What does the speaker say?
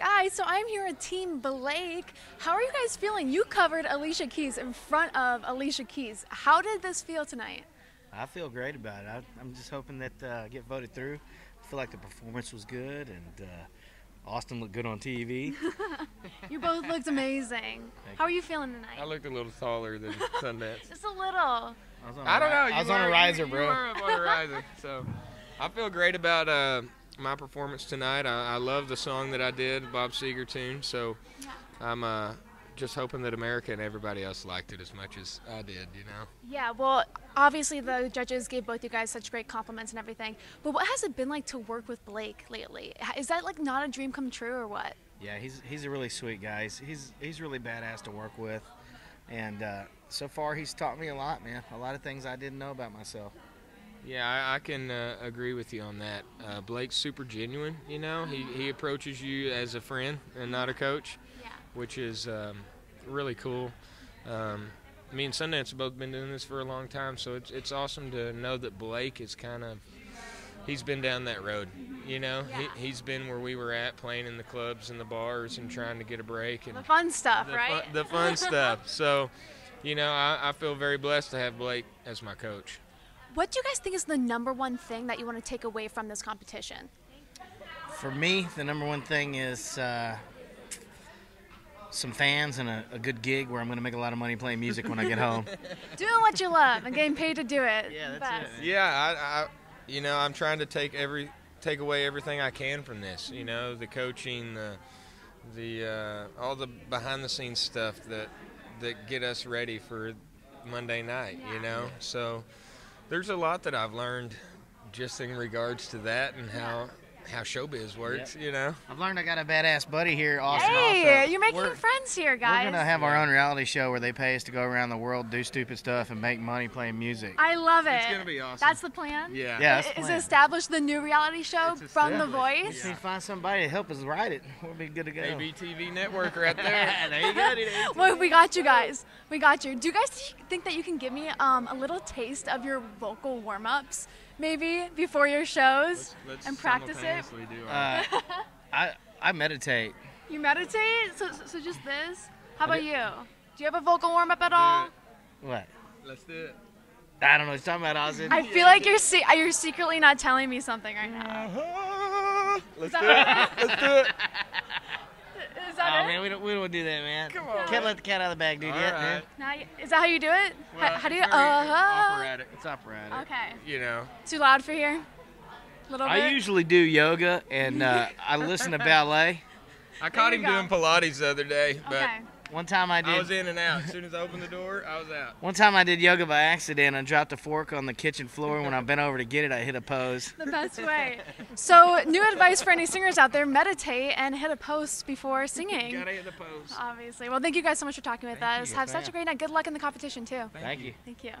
Guys, so I'm here with Team Blake. How are you guys feeling? You covered Alicia Keys in front of Alicia Keys. How did this feel tonight? I feel great about it. I, am just hoping that uh, I get voted through. I feel like the performance was good and uh, Austin looked good on TV. you both looked amazing. How are you feeling tonight? I looked a little taller than Sundance. just a little. I, I don't know. I was on a riser, you, bro. You were on a riser, so I feel great about uh, my performance tonight. I, I, love the song that I did, Bob Seger tune. So I'm uh, just hoping that America and everybody else liked it as much as I did. You know. Yeah. Well, obviously the judges gave both you guys such great compliments and everything. But what has it been like to work with Blake lately? Is that like not a dream come true or what? Yeah, he's he's a really sweet guy. He's he's, he's really badass to work with, and uh, so far he's taught me a lot, man. A lot of things I didn't know about myself. Yeah, I, I can uh, agree with you on that. Uh, Blake's super genuine. You know, he he approaches you as a friend and not a coach, yeah. which is um, really cool. Um, me and Sundance have both been doing this for a long time, so it's it's awesome to know that Blake is kind of he's been down that road. You know, yeah. he, he's been where we were at, playing in the clubs and the bars and trying to get a break and the fun stuff, the right? Fun, the fun stuff. So, you know, I, I feel very blessed to have Blake as my coach. What do you guys think is the number one thing that you want to take away from this competition? For me, the number one thing is uh, some fans and a, a, good gig where I'm going to make a lot of money playing music when I get home. Doing what you love and getting paid to do it. Yeah, that's Best. it. Yeah, I, I, you know, I'm trying to take every take away everything I can from this. You know, the coaching, the the uh, all the behind the scenes stuff that that get us ready for Monday night. Yeah. You know, so there's a lot that I've learned just in regards to that and how how showbiz works, yep. you know. I've learned I got a badass buddy here, Austin. Hey, also. you're making we're, friends here, guys. We're gonna have our own reality show where they pay us to go around the world, do stupid stuff, and make money playing music. I love it. It's gonna be awesome. That's the plan. Yeah. Yeah, that's the Is plan. establish the new reality show from The established. We Voice? just need to find somebody to help us write it. We'll be good to go. ABTV network right there. there you go. Well, we got you guys. We got you. Do you guys think that you can give me um, a little taste of your vocal warm-ups, maybe before your shows, Let's- let's and practice it? do our- Uh, I I meditate. You meditate? So, so just this? How about you? Do you have a vocal warm-up at all? What? Let's do it. I don't know. He's talking about Austin. I feel like you're se- you're secretly not telling me something right now. Let's that do it. Let's do it. Is Oh that it? Man, we don't we don't do that, man. Come on. Can't let the cat out of the bag, dude. All yet, right. man. Now, you- is that how you do it? How- Well, how do you? Uh-huh. operatic. It's operatic. Okay. You know. Too loud for here? Little bit? I usually do yoga and uh, I listen to ballet. I caught him go. doing Pilates the other day, but Okay. One time I did. I did. was in and out. As soon as I opened the door, I was out. One time I did yoga by accident. I dropped a fork on the kitchen floor. When I bent over to get it, I hit a pose. The best way. So, new advice for any singers out there meditate and hit a post before singing. Gotta hit the post. Obviously. Well, thank you guys so much for talking with Thank us. you. Have such a great night. Good luck in the competition, too. Thank you. Thank you.